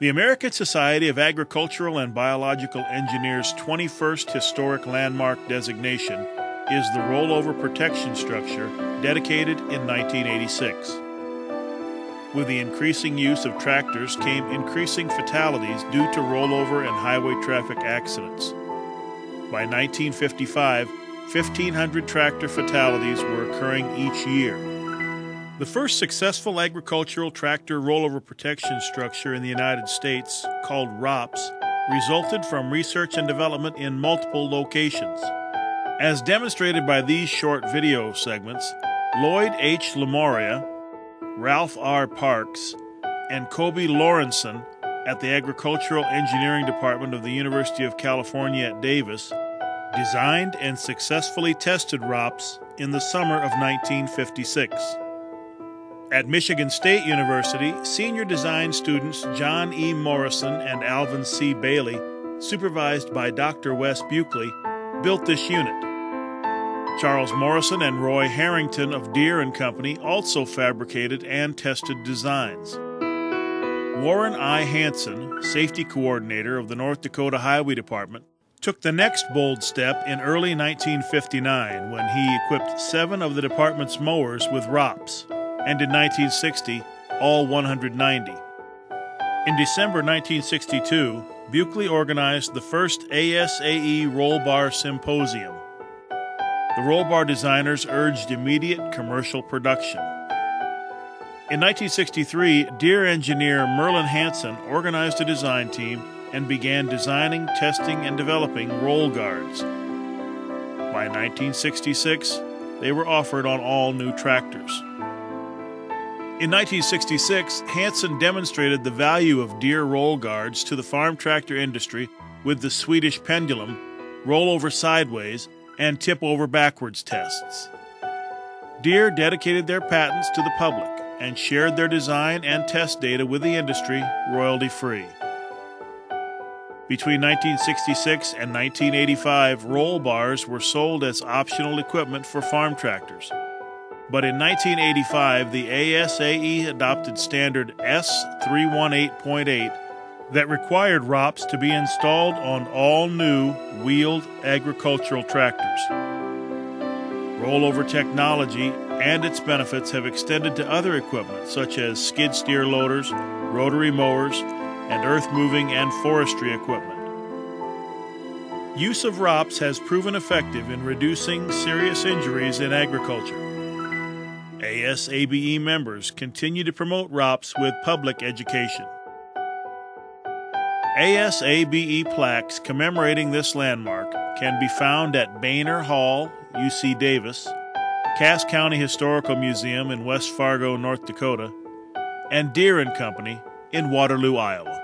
The American Society of Agricultural and Biological Engineers' 21st Historic Landmark designation is the rollover protection structure dedicated in 1986. With the increasing use of tractors came increasing fatalities due to rollover and highway traffic accidents. By 1955, 1,500 tractor fatalities were occurring each year. The first successful agricultural tractor rollover protection structure in the United States, called ROPS, resulted from research and development in multiple locations. As demonstrated by these short video segments, Lloyd H. Lamouria, Ralph R. Parks, and Coby Lorenzen at the Agricultural Engineering Department of the University of California at Davis designed and successfully tested ROPS in the summer of 1956. At Michigan State University, senior design students John E. Morrison and Alvin C. Bailey, supervised by Dr. Wes Buchele, built this unit. Charles Morrison and Roy Harrington of Deere and Company also fabricated and tested designs. Warren I. Hanson, safety coordinator of the North Dakota Highway Department, took the next bold step in early 1959 when he equipped seven of the department's mowers with ROPS, and in 1960, all 190. In December 1962, Buchele organized the first ASAE Roll Bar Symposium. The roll bar designers urged immediate commercial production. In 1963, Deere engineer Merlin Hansen organized a design team and began designing, testing, and developing roll guards. By 1966, they were offered on all new tractors. In 1966, Hanson demonstrated the value of Deere roll guards to the farm tractor industry with the Swedish pendulum, roll over sideways, and tip over backwards tests. Deere dedicated their patents to the public and shared their design and test data with the industry royalty free. Between 1966 and 1985, roll bars were sold as optional equipment for farm tractors. But in 1985, the ASAE adopted standard S318.8 that required ROPS to be installed on all new wheeled agricultural tractors. Rollover technology and its benefits have extended to other equipment such as skid steer loaders, rotary mowers, and earth moving and forestry equipment. Use of ROPS has proven effective in reducing serious injuries in agriculture. ASABE members continue to promote ROPS with public education. ASABE plaques commemorating this landmark can be found at Bainer Hall, UC Davis, Cass County Historical Museum in West Fargo, North Dakota, and Deere and Company in Waterloo, Iowa.